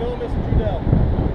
Mill Mr. Trudell.